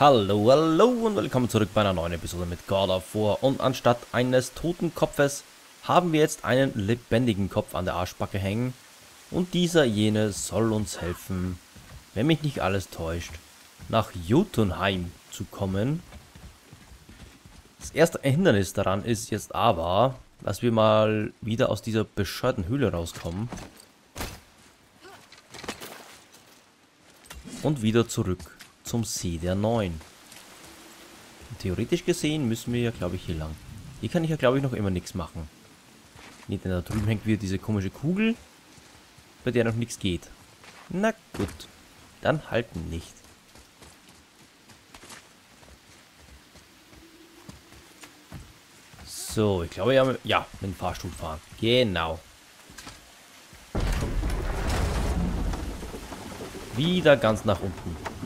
Hallo, hallo und willkommen zurück bei einer neuen Episode mit God of War. Und anstatt eines toten Kopfes haben wir jetzt einen lebendigen Kopf an der Arschbacke hängen. Und dieser jene soll uns helfen, wenn mich nicht alles täuscht, nach Jotunheim zu kommen. Das erste Hindernis daran ist jetzt aber, dass wir mal wieder aus dieser bescheuerten Höhle rauskommen. Und wieder zurück zum See der Neun. Theoretisch gesehen müssen wir ja, glaube ich, hier lang. Hier kann ich ja, glaube ich, noch immer nichts machen. Nee, denn da drüben hängt wieder diese komische Kugel, bei der noch nichts geht. Na gut, dann halten nicht. So, ich glaube ja, ja, mit dem Fahrstuhl fahren. Genau. Wieder ganz nach unten.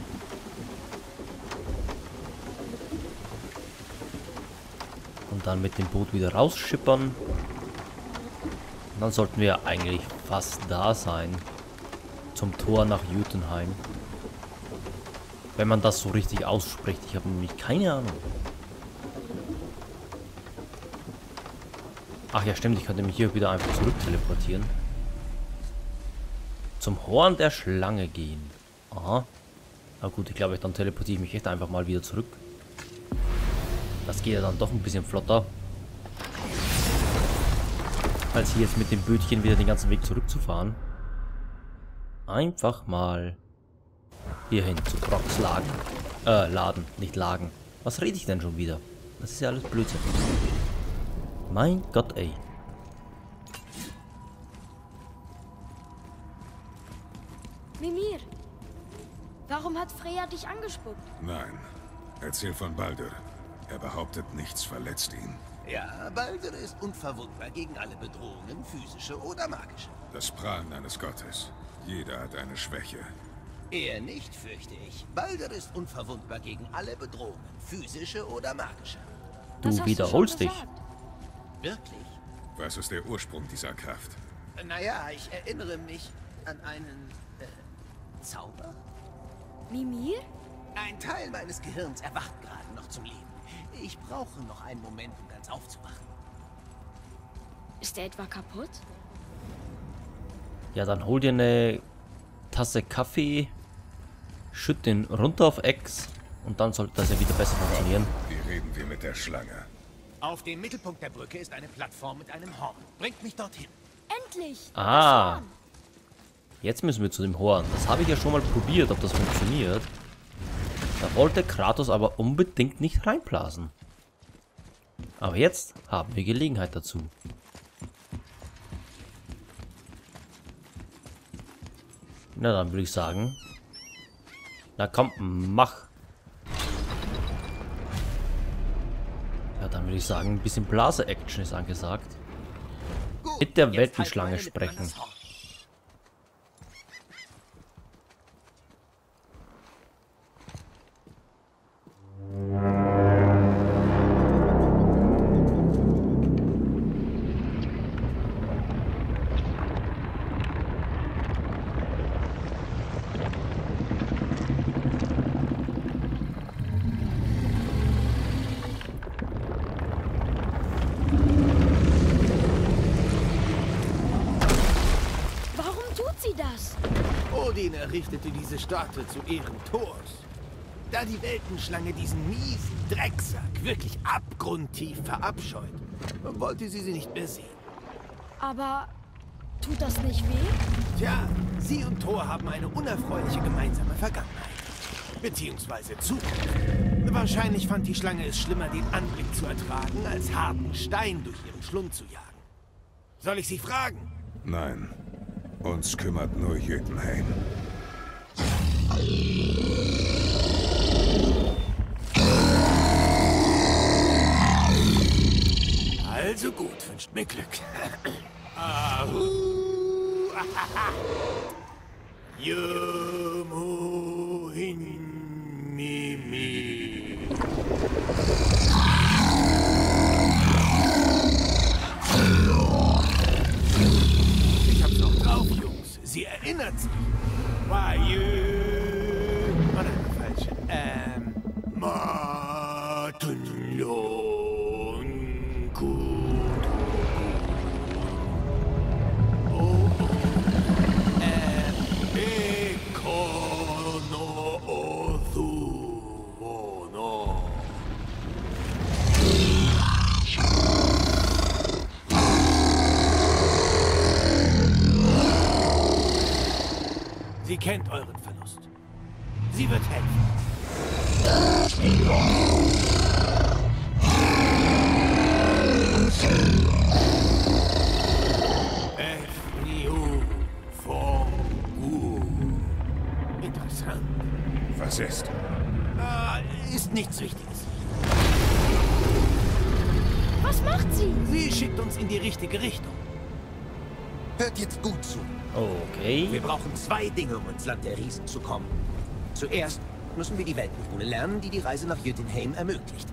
Und dann mit dem Boot wieder rausschippern. Und dann sollten wir eigentlich fast da sein. Zum Tor nach Jutenheim. Wenn man das so richtig ausspricht. Ich habe nämlich keine Ahnung. Ach ja, stimmt. Ich könnte mich hier wieder einfach zurück teleportieren. Zum Horn der Schlange gehen. Aha. Na gut, ich glaube, dann teleportiere ich mich echt einfach mal wieder zurück. Das geht ja dann doch ein bisschen flotter. Als hier jetzt mit dem Bötchen wieder den ganzen Weg zurückzufahren. Einfach mal hierhin zu Brox lagen. Äh, laden, nicht lagen. Was rede ich denn schon wieder? Das ist ja alles Blödsinn. Mein Gott, ey. Mimir, warum hat Freya dich angespuckt? Nein. Erzähl von Baldur. Er behauptet, nichts verletzt ihn. Ja, Baldur ist unverwundbar gegen alle Bedrohungen, physische oder magische. Das Prahlen eines Gottes. Jeder hat eine Schwäche. Er nicht, fürchte ich. Baldur ist unverwundbar gegen alle Bedrohungen, physische oder magische. Du wiederholst schon dich. Wirklich? Was ist der Ursprung dieser Kraft? Naja, ich erinnere mich an einen äh, Zauber. Mimir? Ein Teil meines Gehirns erwacht gerade noch zum Leben. Ich brauche noch einen Moment, um ganz aufzuwachen. Ist er etwa kaputt? Ja, dann hol dir eine Tasse Kaffee, schütt den runter auf X und dann sollte das ja wieder besser funktionieren. Wie reden wir mit der Schlange? Auf dem Mittelpunkt der Brücke ist eine Plattform mit einem Horn. Bringt mich dorthin. Endlich! Ah. Jetzt müssen wir zu dem Horn. Das habe ich ja schon mal probiert, ob das funktioniert. Da wollte Kratos aber unbedingt nicht reinblasen. Aber jetzt haben wir Gelegenheit dazu. Na dann würde ich sagen. Na komm, mach. Ja, dann würde ich sagen, ein bisschen Blase-Action ist angesagt. Mit der Weltenschlange halt an sprechen. Warum tut sie das? Odin errichtete diese Statue zu Ehren Thors. Da die Weltenschlange diesen miesen Drecksack wirklich abgrundtief verabscheut, wollte sie sie nicht mehr sehen. Aber tut das nicht weh? Tja, sie und Thor haben eine unerfreuliche gemeinsame Vergangenheit. Beziehungsweise Zukunft. Wahrscheinlich fand die Schlange es schlimmer, den Anblick zu ertragen, als harten Stein durch ihren Schlund zu jagen. Soll ich sie fragen? Nein. Uns kümmert nur Jötunheim. Wünscht mir Glück. Ahu. Ich hab's noch drauf, Jungs. Sie erinnert sich. Why you... Oh nein, falsch. Ähm, kennt euren Verlust. Sie wird helfen. Interessant. Was ist? Ah, ist nichts Wichtiges. Was macht sie? Sie schickt uns in die richtige Richtung. Hört jetzt gut zu. Okay. Wir brauchen zwei Dinge, um ins Land der Riesen zu kommen. Zuerst müssen wir die Weltenrune lernen, die die Reise nach Jötunheim ermöglicht.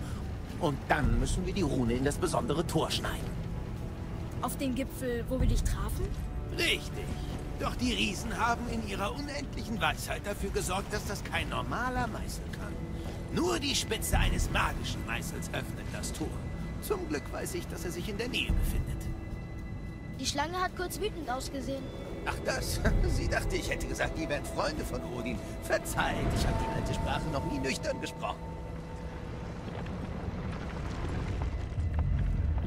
Und dann müssen wir die Rune in das besondere Tor schneiden. Auf den Gipfel, wo wir dich trafen? Richtig. Doch die Riesen haben in ihrer unendlichen Weisheit dafür gesorgt, dass das kein normaler Meißel kann. Nur die Spitze eines magischen Meißels öffnet das Tor. Zum Glück weiß ich, dass er sich in der Nähe befindet. Die Schlange hat kurz wütend ausgesehen. Ach das? Sie dachte, ich hätte gesagt, ihr wärt Freunde von Odin. Verzeiht, ich habe die alte Sprache noch nie nüchtern gesprochen.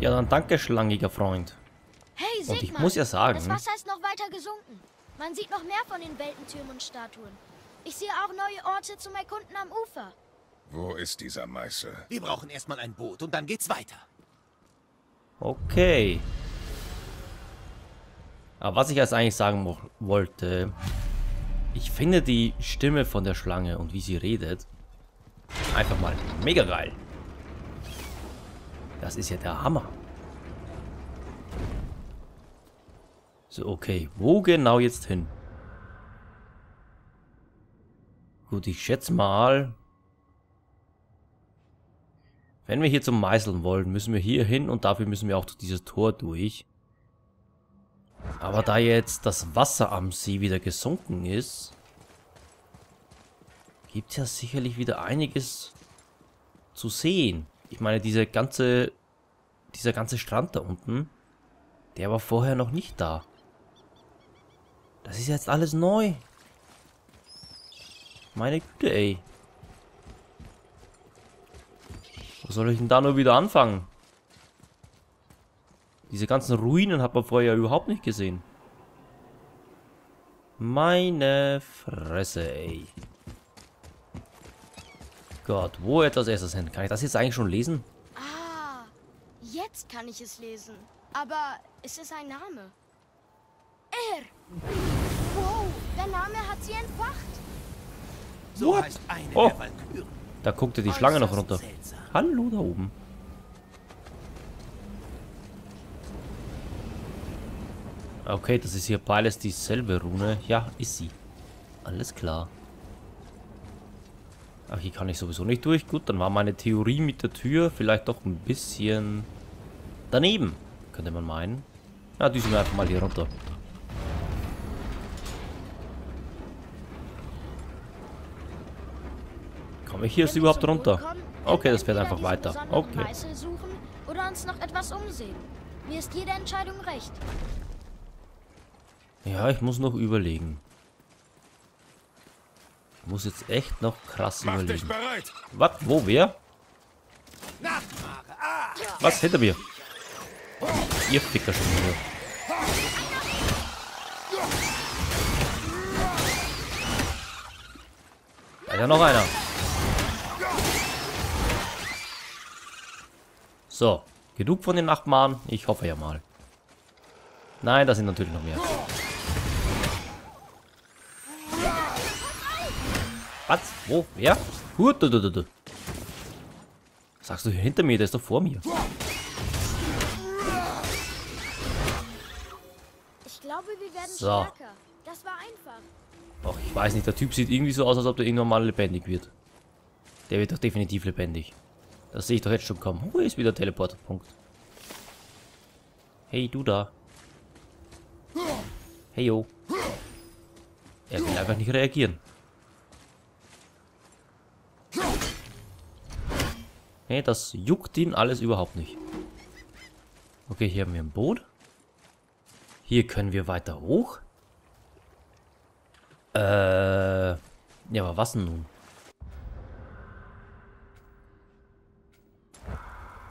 Ja, dann danke, schlangiger Freund. Hey, Und ich mal. muss ja sagen- Das Wasser ist noch weiter gesunken. Man sieht noch mehr von den Weltentürmen und Statuen. Ich sehe auch neue Orte zum Erkunden am Ufer. Wo ist dieser Meißel? Wir brauchen erstmal ein Boot und dann geht's weiter. Okay. Aber was ich jetzt eigentlich sagen wollte, ich finde die Stimme von der Schlange und wie sie redet einfach mal mega geil. Das ist ja der Hammer. So, okay. Wo genau jetzt hin? Gut, ich schätze mal, wenn wir hier zum Meißeln wollen, müssen wir hier hin und dafür müssen wir auch durch dieses Tor durch. Aber da jetzt das Wasser am See wieder gesunken ist, gibt es ja sicherlich wieder einiges zu sehen. Ich meine, diese ganze, dieser ganze Strand da unten, der war vorher noch nicht da. Das ist jetzt alles neu. Meine Güte, ey. Wo soll ich denn da nur wieder anfangen? Diese ganzen Ruinen hat man vorher überhaupt nicht gesehen. Meine Fresse, ey. Gott, wo jetzt als erstes hin? Kann ich das jetzt eigentlich schon lesen? Ah, jetzt kann ich es lesen. Aber es ist ein Name. Er. Wow, der Name hat sie entfacht. So What? heißt eine Oh. Da guckte die Schlange noch runter. seltsam. Hallo da oben. Okay, das ist hier beides dieselbe Rune. Ja, ist sie. Alles klar. Ach, hier kann ich sowieso nicht durch. Gut, dann war meine Theorie mit der Tür vielleicht doch ein bisschen daneben, könnte man meinen. Ja, düsen wir einfach mal hier runter. Komme ich hier jetzt überhaupt runter? Okay, das fährt einfach weiter. Okay. Oder uns noch etwas umsehen. Mir ist jede Entscheidung recht. Ja, ich muss noch überlegen. Ich muss jetzt echt noch krass Mach dich überlegen. bereit! Was? Wo? Wer? Ah, Was? Hinter mir? Ihr Ficker schon wieder. Ja noch einer. So, genug von den Nachbarn. Ich hoffe ja mal. Nein, da sind natürlich noch mehr. Was? Wo? Wer? Hut, du, du, du, du. Sagst du hinter mir? Der ist doch vor mir. Ich glaube, wir werden So. stärker. Das war einfach. Och, ich weiß nicht, der Typ sieht irgendwie so aus, als ob der irgendwann mal lebendig wird. Der wird doch definitiv lebendig. Das sehe ich doch jetzt schon kommen. Wo ist wieder Teleport? Punkt. Hey, du da. Hey, yo. Er will einfach nicht reagieren. Nee, das juckt ihn alles überhaupt nicht. Okay, hier haben wir ein Boot. Hier können wir weiter hoch. Äh. Ja, aber was denn nun?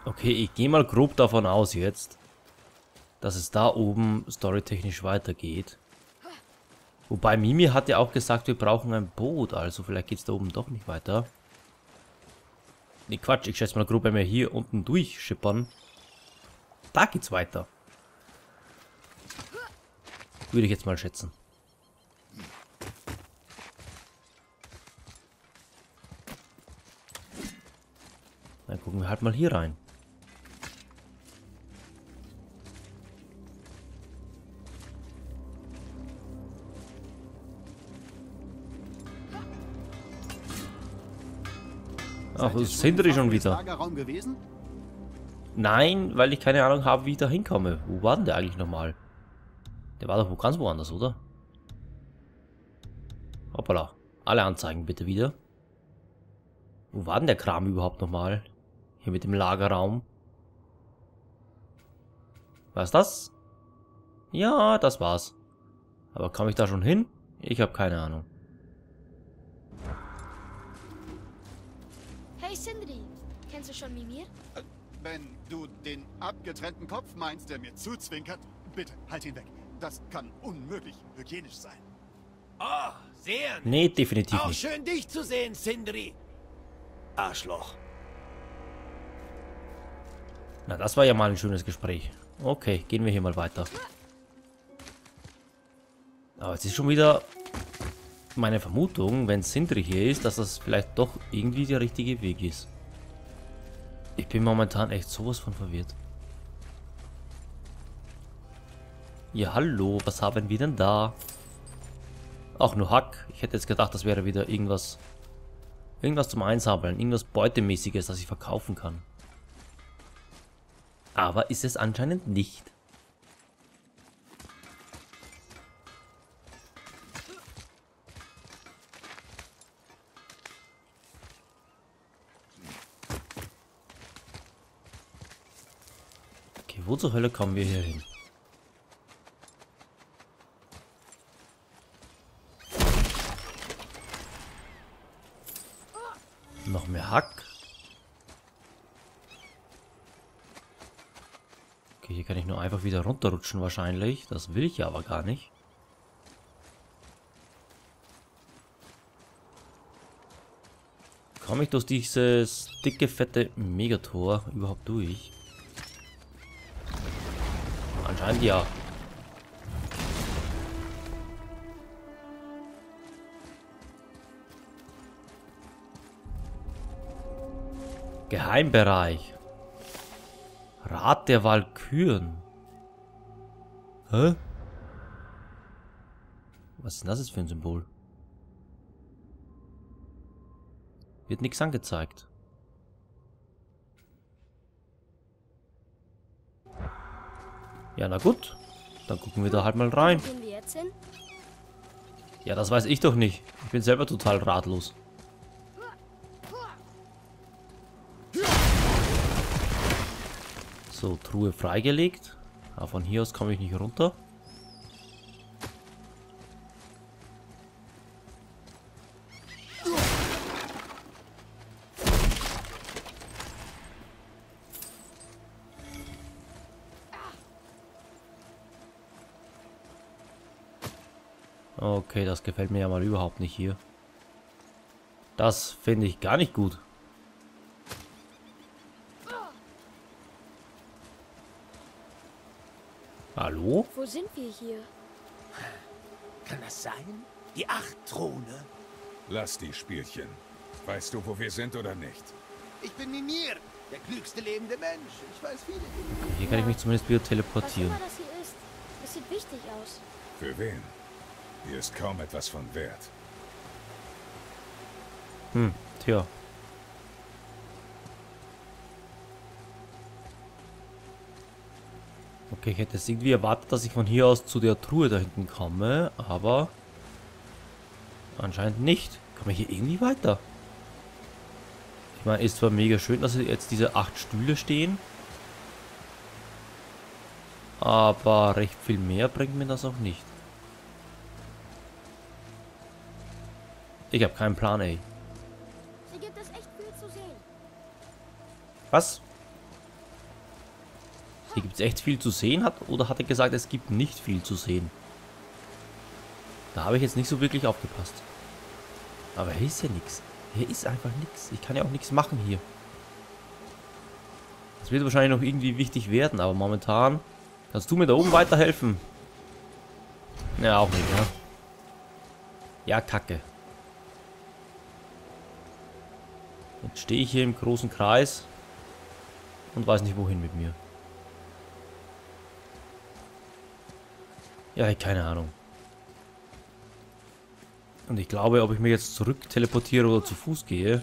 Okay, ich gehe mal grob davon aus jetzt, dass es da oben storytechnisch weitergeht. Wobei Mimi hat ja auch gesagt, wir brauchen ein Boot. Also vielleicht geht es da oben doch nicht weiter. Ne, Quatsch. Ich schätze mal grob, wir hier unten durchschippern. Da geht's weiter. Würde ich jetzt mal schätzen. Dann gucken wir halt mal hier rein. Ach, wo sind die schon wieder? Nein, weil ich keine Ahnung habe, wie ich da hinkomme. Wo war denn der eigentlich nochmal? Der war doch wo ganz woanders, oder? Hoppala. Alle Anzeigen bitte wieder. Wo war denn der Kram überhaupt nochmal? Hier mit dem Lagerraum. Was das? Ja, das war's. Aber komme ich da schon hin? Ich habe keine Ahnung. Hey Sindri, kennst du schon Mimir? Wenn du den abgetrennten Kopf meinst, der mir zuzwinkert, bitte, halt ihn weg. Das kann unmöglich hygienisch sein. Oh, sehr nett. Nee, definitiv Auch nicht. schön, dich zu sehen, Sindri. Arschloch. Na, das war ja mal ein schönes Gespräch. Okay, gehen wir hier mal weiter. Aber es ist schon wieder meine Vermutung, wenn Sindri hier ist, dass das vielleicht doch irgendwie der richtige Weg ist. Ich bin momentan echt sowas von verwirrt. Ja, hallo, was haben wir denn da? Auch nur Hack. Ich hätte jetzt gedacht, das wäre wieder irgendwas... Irgendwas zum Einsammeln, irgendwas Beutemäßiges, das ich verkaufen kann. Aber ist es anscheinend nicht. Wo zur Hölle kommen wir hier hin? Noch mehr Hack. Okay, hier kann ich nur einfach wieder runterrutschen wahrscheinlich. Das will ich ja aber gar nicht. Komme ich durch dieses dicke, fette Megator überhaupt durch? Ja. Geheimbereich. Rat der Walküren. Hä? Was ist das für ein Symbol? Wird nichts angezeigt. Ja, na gut. Dann gucken wir da halt mal rein. Ja, das weiß ich doch nicht. Ich bin selber total ratlos. So, Truhe freigelegt. Aber von hier aus komme ich nicht runter. Okay, das gefällt mir ja mal überhaupt nicht hier. Das finde ich gar nicht gut. Hallo? Wo sind wir hier? Kann das sein? Die Acht-Throne? Lass die Spielchen. Weißt du, wo wir sind oder nicht? Ich bin Mimir, der klügste lebende Mensch. Ich weiß viele Dinge. Hier kann ich mich zumindest wieder Was teleportieren. immer das hier ist. Es sieht wichtig aus. Für wen? Hier ist kaum etwas von Wert. Hm, tja. Okay, ich hätte es irgendwie erwartet, dass ich von hier aus zu der Truhe da hinten komme, aber anscheinend nicht. Komme ich hier irgendwie weiter? Ich meine, ist zwar mega schön, dass jetzt diese acht Stühle stehen, aber recht viel mehr bringt mir das auch nicht. Ich habe keinen Plan, ey. Hier gibt es echt viel zu sehen. Was? Hier gibt es echt viel zu sehen, hat oder hat er gesagt, es gibt nicht viel zu sehen? Da habe ich jetzt nicht so wirklich aufgepasst. Aber hier ist ja nichts. Hier ist einfach nichts. Ich kann ja auch nichts machen hier. Das wird wahrscheinlich noch irgendwie wichtig werden, aber momentan kannst du mir da oben weiterhelfen. Ja, auch nicht, ja. Ja, kacke. Jetzt stehe ich hier im großen Kreis und weiß nicht wohin mit mir. Ja, keine Ahnung. Und ich glaube, ob ich mich jetzt zurück teleportiere oder zu Fuß gehe,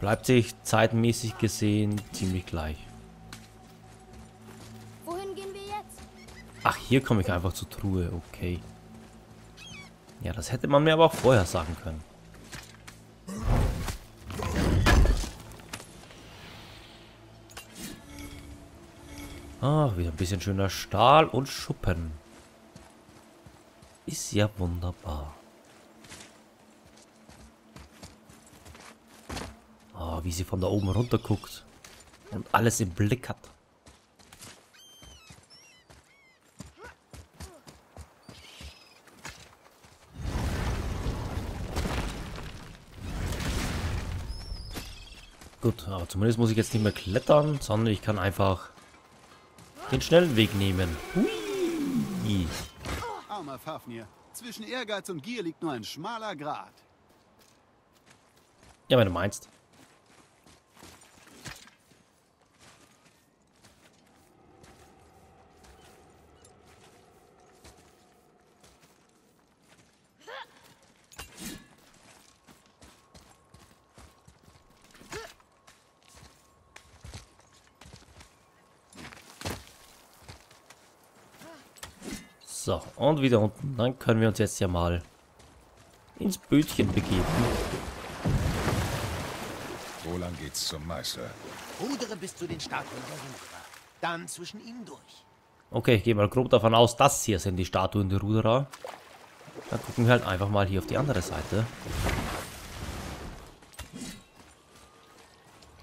bleibt sich zeitmäßig gesehen ziemlich gleich. Wohin gehen wir jetzt? Ach, hier komme ich einfach zur Truhe, okay. Ja, das hätte man mir aber auch vorher sagen können. Ah, wieder ein bisschen schöner Stahl und Schuppen. Ist ja wunderbar. Ah, wie sie von da oben runter guckt. Und alles im Blick hat. Gut, aber zumindest muss ich jetzt nicht mehr klettern, sondern ich kann einfach den schnellen Weg nehmen. Hui. Armer Fafnir. Zwischen Ehrgeiz und Gier liegt nur ein schmaler Grat. Ja, wenn du meinst. So, und wieder unten. Dann können wir uns jetzt ja mal ins Bötchen begeben. Wo lang geht's zum Meister? Rudere bis zu den Statuen der Ruderer. Dann zwischen ihnen durch. Okay, ich gehe mal grob davon aus, das hier sind die Statuen der Ruderer. Dann gucken wir halt einfach mal hier auf die andere Seite.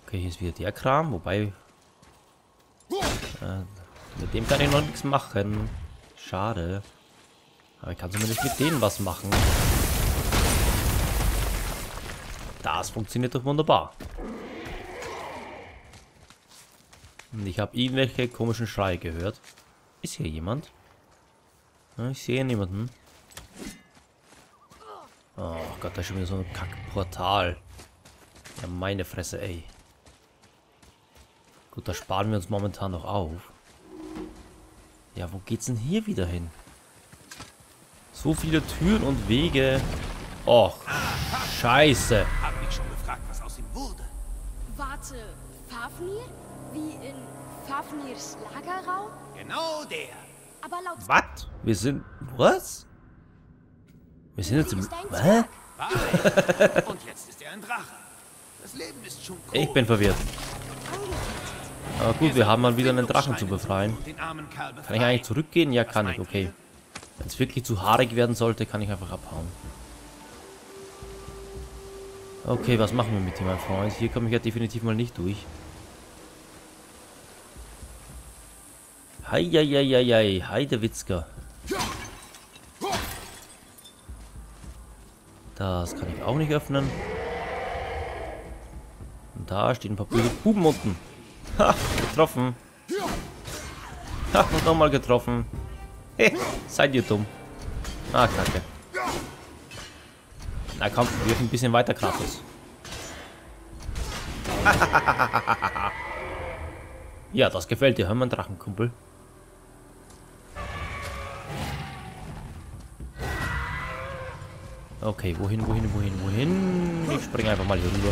Okay, hier ist wieder der Kram, wobei... Äh, mit dem kann ich noch nichts machen. Schade. Aber ich kann zumindest mit denen was machen. Das funktioniert doch wunderbar. Und ich habe irgendwelche komischen Schreie gehört. Ist hier jemand? Ich sehe niemanden. Oh Gott, da ist schon wieder so ein Kackportal. Ja, meine Fresse, ey. Gut, da sparen wir uns momentan noch auf. Ja, wo geht's denn hier wieder hin? So viele Türen und Wege. Och, scheiße. Hab mich schon gefragt, was aus ihm wurde. Warte, Fafnir? Wie in Fafnirs Lagerraum? Genau der. Aber laut Was? Wir sind... Was? Wir sind jetzt im... Hä? Und jetzt ist er ein Drache. Das Leben ist schon Ich bin verwirrt. Aber gut, wir haben mal wieder einen Drachen zu befreien. Kann ich eigentlich zurückgehen? Ja, kann ich, okay. Wenn es wirklich zu haarig werden sollte, kann ich einfach abhauen. Okay, was machen wir mit dem, mein Freund? Hier komme ich ja definitiv mal nicht durch. Heieieiei, Heidewitzka. Das kann ich auch nicht öffnen. Und da stehen ein paar böse Buben unten. Ha, getroffen. Ha, nochmal getroffen. Hey, seid ihr dumm. Ah, kacke. Na komm, wirf ein bisschen weiter, Kratos. ja, das gefällt dir. Hör mal, Drachenkumpel. Okay, wohin, wohin, wohin, wohin? Ich springe einfach mal hier rüber.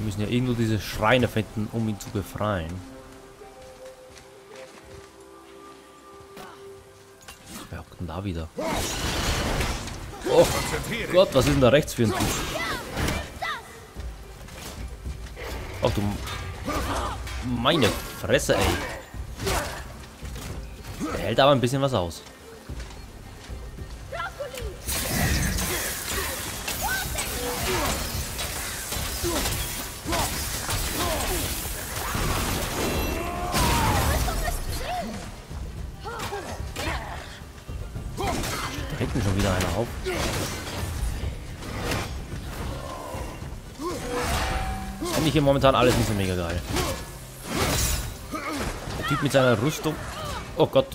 Wir müssen ja irgendwo diese Schreine finden, um ihn zu befreien. Wer hockt denn da wieder? Oh Gott, was ist denn da rechts für ein Typ? Ach du... Meine Fresse, ey. Der hält aber ein bisschen was aus. Ich hier momentan alles nicht so mega geil. Der Typ mit seiner Rüstung. Oh Gott.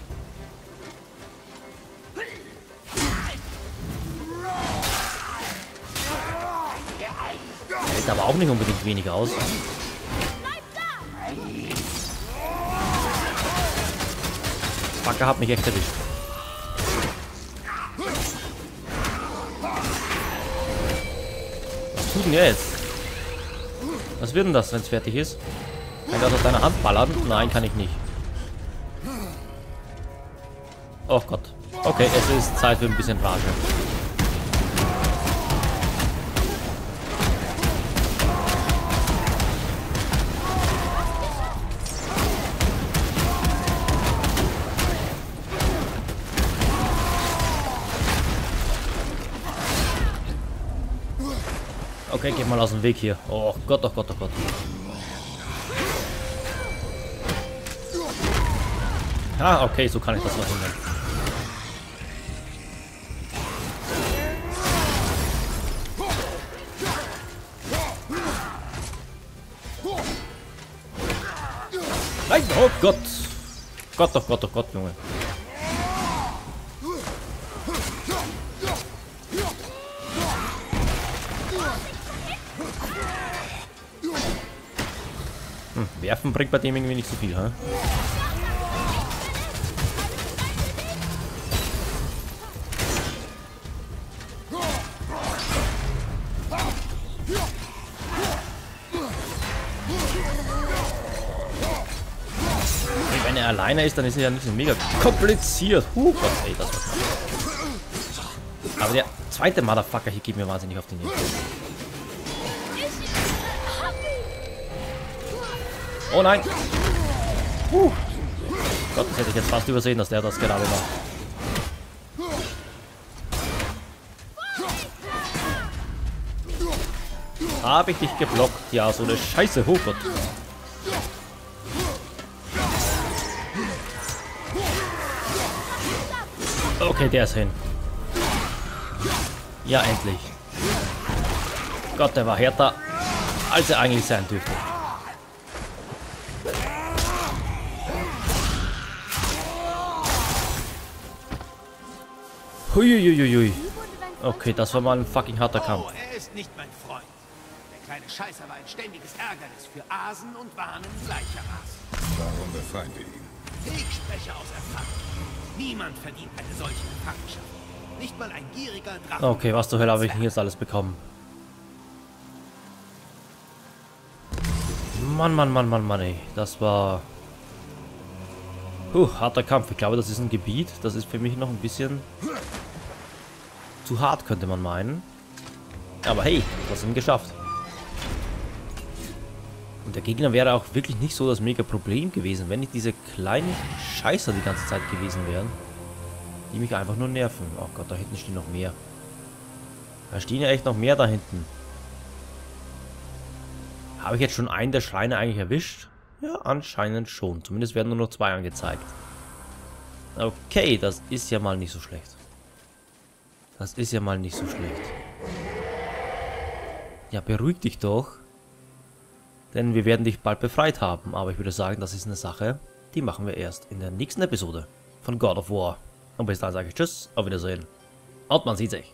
Hält aber auch nicht unbedingt wenig aus. Fucker hat mich echt erwischt. Was tut denn jetzt? Was wird denn das, wenn es fertig ist? Kann ich das aus deiner Hand ballern? Nein, kann ich nicht. Oh Gott. Okay, es ist Zeit für ein bisschen Rage. Okay, geh mal aus dem Weg hier. Oh Gott, oh Gott, oh Gott. Ah, okay, so kann ich das verhindern. Nein, oh Gott. Gott, oh Gott, oh Gott, Junge. Werfen bringt bei dem irgendwie nicht so viel, hä? Wenn er alleine ist, dann ist er ja nicht so mega kompliziert. Huh, Gott, ey, das war knapp. Aber der zweite Motherfucker hier geht mir wahnsinnig auf die Nähe. Oh nein! Huh. Gott, das hätte ich jetzt fast übersehen, dass der das gerade war. Habe ich dich geblockt? Ja, so eine Scheiße. Oh Gott. Okay, der ist hin. Ja, endlich. Gott, der war härter, als er eigentlich sein dürfte. Huiuiuiui. Okay, das war mal ein fucking harter Kampf. Oh, er ist nicht mein Freund. Der kleine Scheißer war ein ständiges Ärgernis für Asen und Warnen gleicher Art. Warum befeinde ihn? Ich spreche aus Erfahrung. Niemand verdient eine solche Gefangenschaft. Nicht mal ein gieriger Drache. Okay, was zur Hölle habe ich denn jetzt alles bekommen? Mann, Mann, Mann, Mann, Mann, ey. Das war... Puh, harter Kampf. Ich glaube, das ist ein Gebiet, das ist für mich noch ein bisschen zu hart, könnte man meinen. Aber hey, trotzdem geschafft. Und der Gegner wäre auch wirklich nicht so das mega Problem gewesen, wenn nicht diese kleinen Scheißer die ganze Zeit gewesen wären. Die mich einfach nur nerven. Oh Gott, da hinten stehen noch mehr. Da stehen ja echt noch mehr da hinten. Habe ich jetzt schon einen der Schreine eigentlich erwischt? Ja, anscheinend schon. Zumindest werden nur noch zwei angezeigt. Okay, das ist ja mal nicht so schlecht. Das ist ja mal nicht so schlecht. Ja, beruhig dich doch. Denn wir werden dich bald befreit haben. Aber ich würde sagen, das ist eine Sache, die machen wir erst in der nächsten Episode von God of War. Und bis dahin sage ich Tschüss, auf Wiedersehen. Und man sieht sich.